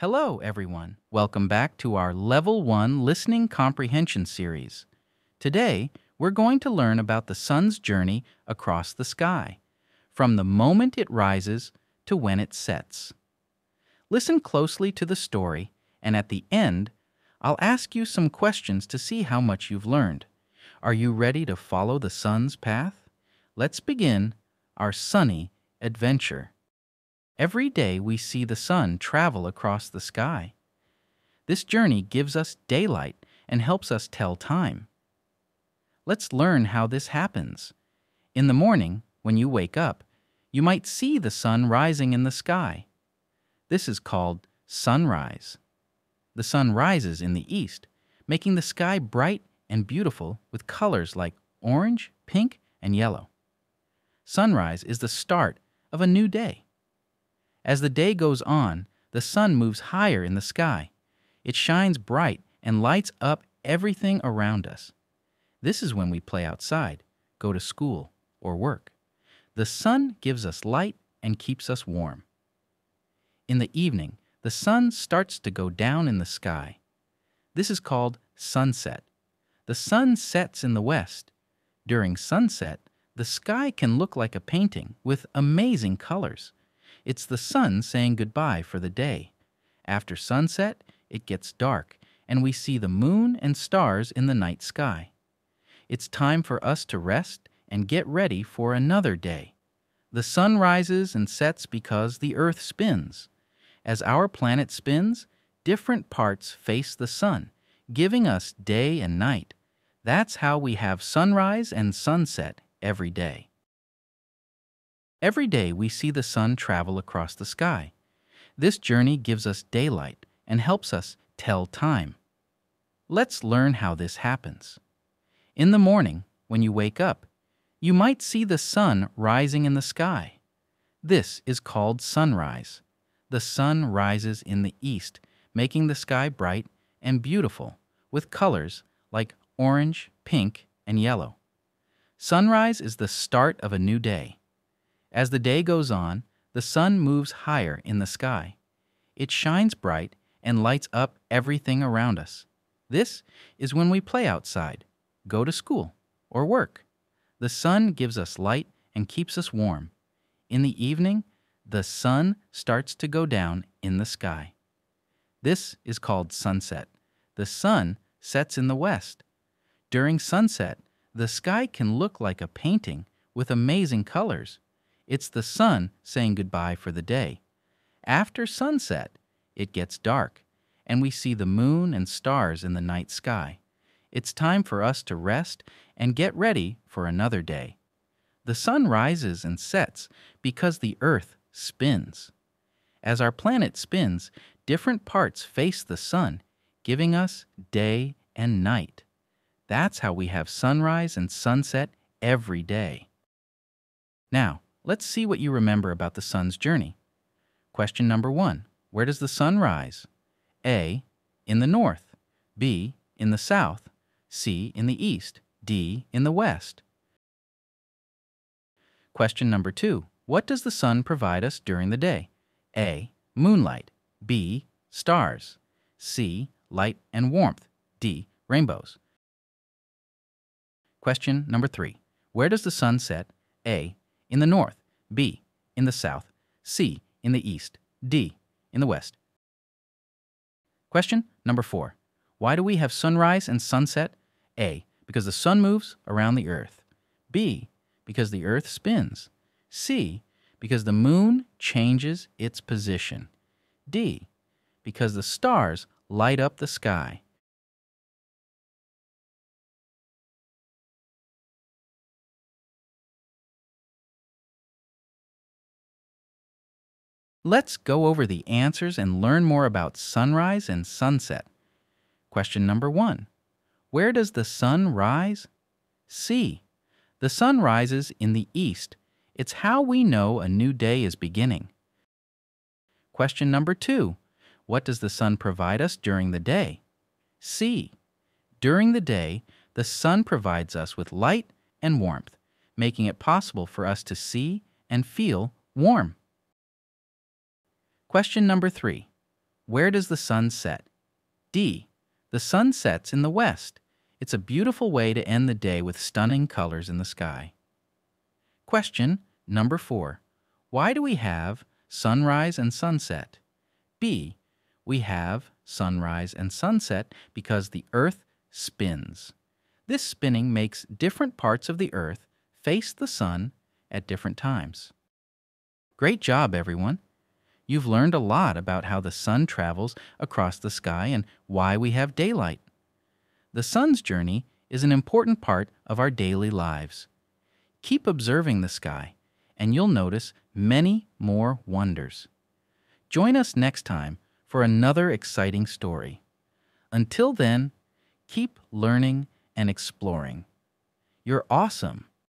Hello, everyone. Welcome back to our Level 1 Listening Comprehension series. Today, we're going to learn about the sun's journey across the sky, from the moment it rises to when it sets. Listen closely to the story, and at the end, I'll ask you some questions to see how much you've learned. Are you ready to follow the sun's path? Let's begin our sunny adventure. Every day we see the sun travel across the sky. This journey gives us daylight and helps us tell time. Let's learn how this happens. In the morning, when you wake up, you might see the sun rising in the sky. This is called sunrise. The sun rises in the east, making the sky bright and beautiful with colors like orange, pink, and yellow. Sunrise is the start of a new day. As the day goes on, the sun moves higher in the sky. It shines bright and lights up everything around us. This is when we play outside, go to school, or work. The sun gives us light and keeps us warm. In the evening, the sun starts to go down in the sky. This is called sunset. The sun sets in the west. During sunset, the sky can look like a painting with amazing colors. It's the sun saying goodbye for the day. After sunset, it gets dark, and we see the moon and stars in the night sky. It's time for us to rest and get ready for another day. The sun rises and sets because the earth spins. As our planet spins, different parts face the sun, giving us day and night. That's how we have sunrise and sunset every day. Every day we see the sun travel across the sky. This journey gives us daylight and helps us tell time. Let's learn how this happens. In the morning, when you wake up, you might see the sun rising in the sky. This is called sunrise. The sun rises in the east, making the sky bright and beautiful with colors like orange, pink, and yellow. Sunrise is the start of a new day. As the day goes on, the sun moves higher in the sky. It shines bright and lights up everything around us. This is when we play outside, go to school, or work. The sun gives us light and keeps us warm. In the evening, the sun starts to go down in the sky. This is called sunset. The sun sets in the west. During sunset, the sky can look like a painting with amazing colors. It's the sun saying goodbye for the day. After sunset, it gets dark, and we see the moon and stars in the night sky. It's time for us to rest and get ready for another day. The sun rises and sets because the earth spins. As our planet spins, different parts face the sun, giving us day and night. That's how we have sunrise and sunset every day. Now, Let's see what you remember about the sun's journey. Question number one Where does the sun rise? A. In the north. B. In the south. C. In the east. D. In the west. Question number two What does the sun provide us during the day? A. Moonlight. B. Stars. C. Light and warmth. D. Rainbows. Question number three Where does the sun set? A in the north, B in the south, C in the east, D in the west. Question number four. Why do we have sunrise and sunset? A. Because the sun moves around the earth. B. Because the earth spins. C. Because the moon changes its position. D. Because the stars light up the sky. Let's go over the answers and learn more about sunrise and sunset. Question number one Where does the sun rise? C. The sun rises in the east. It's how we know a new day is beginning. Question number two What does the sun provide us during the day? C. During the day, the sun provides us with light and warmth, making it possible for us to see and feel warm. Question number three Where does the sun set? D. The sun sets in the west. It's a beautiful way to end the day with stunning colors in the sky. Question number 4. Why do we have sunrise and sunset? B. We have sunrise and sunset because the earth spins. This spinning makes different parts of the earth face the sun at different times. Great job, everyone! You've learned a lot about how the sun travels across the sky and why we have daylight. The sun's journey is an important part of our daily lives. Keep observing the sky, and you'll notice many more wonders. Join us next time for another exciting story. Until then, keep learning and exploring. You're awesome